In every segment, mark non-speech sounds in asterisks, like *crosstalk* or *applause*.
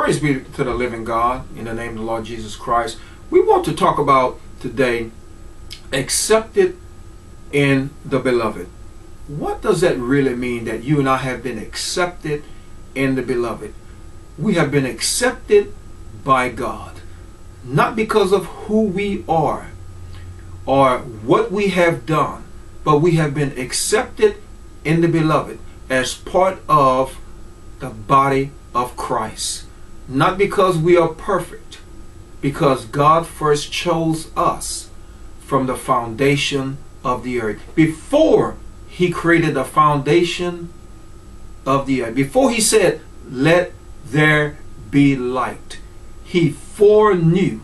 Praise be to the living God in the name of the Lord Jesus Christ. We want to talk about today accepted in the beloved. What does that really mean that you and I have been accepted in the beloved? We have been accepted by God, not because of who we are or what we have done, but we have been accepted in the beloved as part of the body of Christ. Not because we are perfect, because God first chose us from the foundation of the earth. Before he created the foundation of the earth, before he said, Let there be light, he foreknew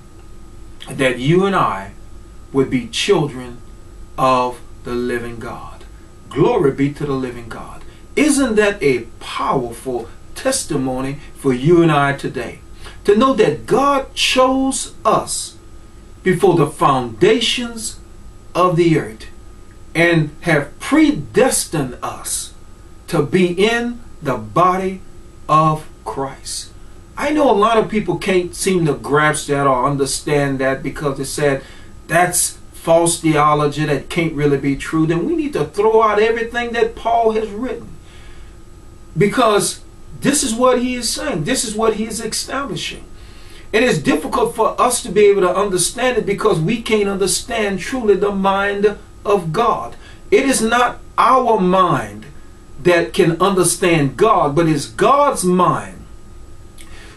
that you and I would be children of the living God. Glory be to the living God. Isn't that a powerful testimony for you and I today? To know that God chose us before the foundations of the earth and have predestined us to be in the body of Christ. I know a lot of people can't seem to grasp that or understand that because they said that's false theology that can't really be true, then we need to throw out everything that Paul has written. Because this is what he is saying, this is what he is establishing. And It is difficult for us to be able to understand it because we can't understand truly the mind of God. It is not our mind that can understand God, but it's God's mind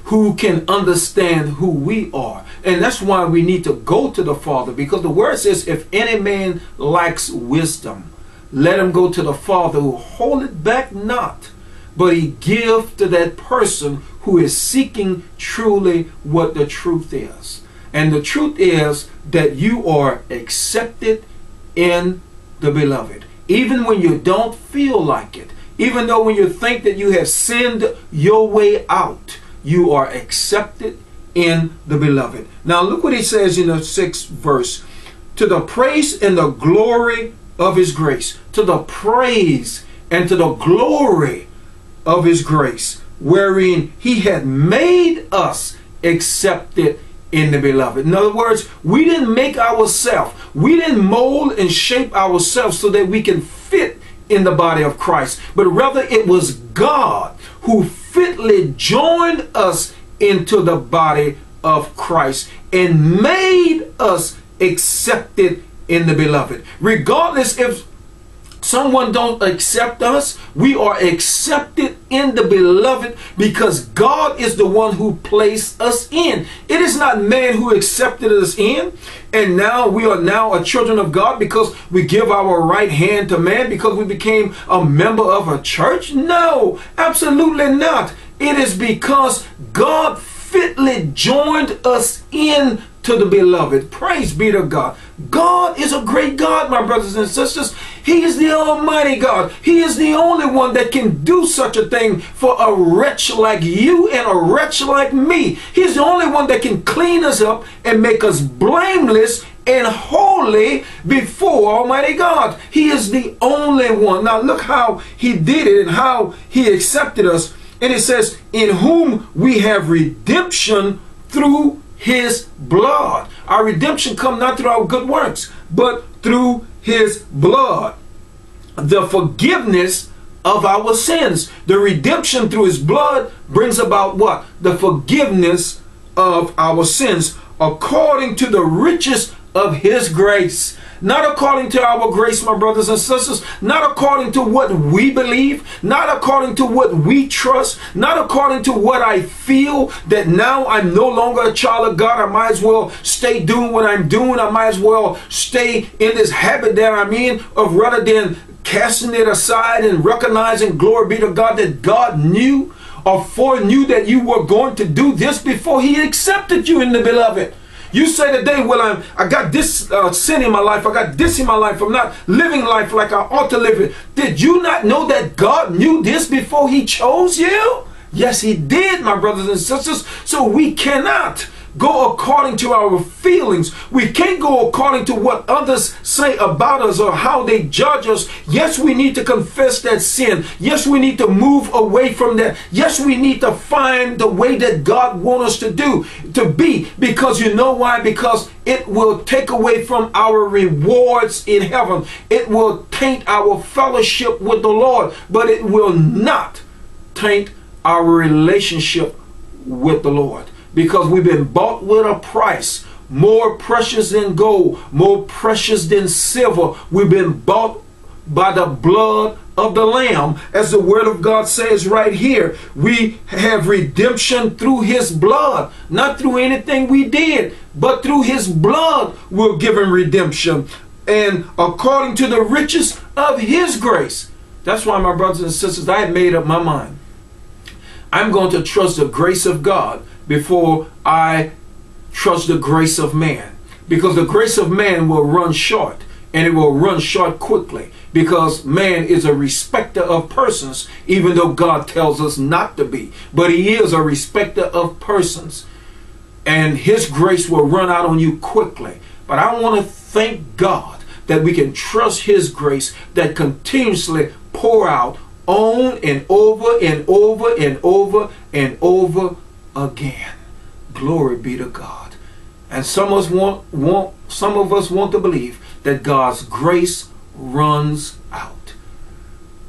who can understand who we are. And that's why we need to go to the Father because the word says, if any man lacks wisdom, let him go to the Father who hold it back not, but he gives to that person who is seeking truly what the truth is. And the truth is that you are accepted in the beloved. Even when you don't feel like it, even though when you think that you have sinned your way out, you are accepted in the beloved. Now look what he says in the sixth verse. To the praise and the glory of his grace. To the praise and to the glory of his grace. Wherein he had made us accepted in the beloved. In other words, we didn't make ourselves. We didn't mold and shape ourselves so that we can fit in the body of Christ. But rather it was God who fitly joined us into the body of Christ and made us accepted in the beloved. Regardless if someone don't accept us, we are accepted in the beloved because God is the one who placed us in. It is not man who accepted us in and now we are now a children of God because we give our right hand to man because we became a member of a church? No, absolutely not. It is because God fitly joined us in to the beloved. Praise be to God. God is a great God, my brothers and sisters. He is the Almighty God. He is the only one that can do such a thing for a wretch like you and a wretch like me. He's the only one that can clean us up and make us blameless and holy before Almighty God. He is the only one. Now look how he did it and how he accepted us. And it says, in whom we have redemption through his blood. Our redemption come not through our good works, but through his blood. The forgiveness of our sins. The redemption through his blood brings about what? The forgiveness of our sins according to the riches of his grace not according to our grace, my brothers and sisters, not according to what we believe, not according to what we trust, not according to what I feel that now I'm no longer a child of God. I might as well stay doing what I'm doing. I might as well stay in this habit that I'm in of rather than casting it aside and recognizing glory be to God that God knew or foreknew that you were going to do this before he accepted you in the beloved. You say today, well, I'm, I got this uh, sin in my life. I got this in my life. I'm not living life like I ought to live it. Did you not know that God knew this before he chose you? Yes, he did, my brothers and sisters. So we cannot go according to our feelings. We can't go according to what others say about us or how they judge us. Yes, we need to confess that sin. Yes, we need to move away from that. Yes, we need to find the way that God wants us to do, to be. Because you know why? Because it will take away from our rewards in heaven. It will taint our fellowship with the Lord, but it will not taint our relationship with the Lord because we've been bought with a price more precious than gold, more precious than silver. We've been bought by the blood of the Lamb, as the Word of God says right here. We have redemption through His blood, not through anything we did, but through His blood we're given redemption. And according to the riches of His grace. That's why, my brothers and sisters, I made up my mind. I'm going to trust the grace of God before I trust the grace of man. Because the grace of man will run short and it will run short quickly. Because man is a respecter of persons even though God tells us not to be. But he is a respecter of persons and his grace will run out on you quickly. But I want to thank God that we can trust his grace that continuously pour out on and over and over and over and over again. Glory be to God. And some of us want, want some of us want to believe that God's grace runs out.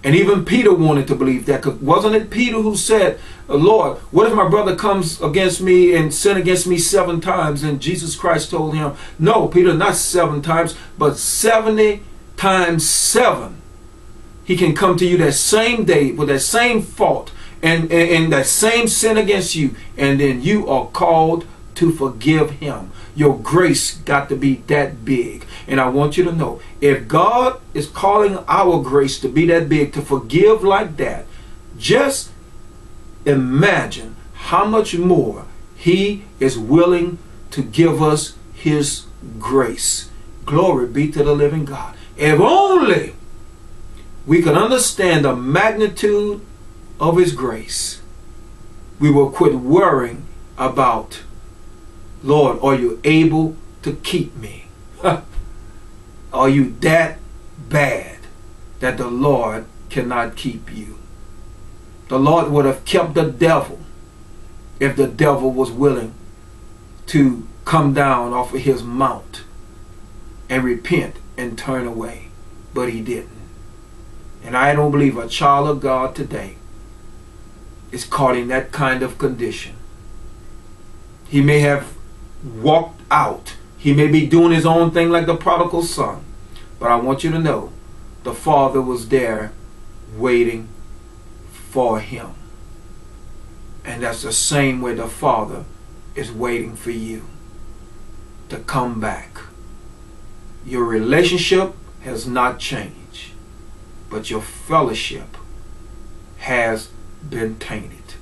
And even Peter wanted to believe that. Wasn't it Peter who said, Lord, what if my brother comes against me and sin against me seven times? And Jesus Christ told him, No, Peter, not seven times, but 70 times seven he can come to you that same day with that same fault and, and, and that same sin against you, and then you are called to forgive him. Your grace got to be that big. And I want you to know if God is calling our grace to be that big, to forgive like that, just imagine how much more He is willing to give us His grace. Glory be to the living God. If only we can understand the magnitude of His grace, we will quit worrying about, Lord, are you able to keep me? *laughs* are you that bad that the Lord cannot keep you? The Lord would have kept the devil if the devil was willing to come down off of his mount and repent and turn away. But he didn't. And I don't believe a child of God today is caught in that kind of condition. He may have walked out. He may be doing his own thing like the prodigal son. But I want you to know the father was there waiting for him. And that's the same way the father is waiting for you to come back. Your relationship has not changed but your fellowship has been tainted.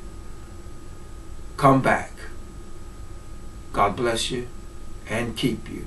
Come back. God bless you and keep you.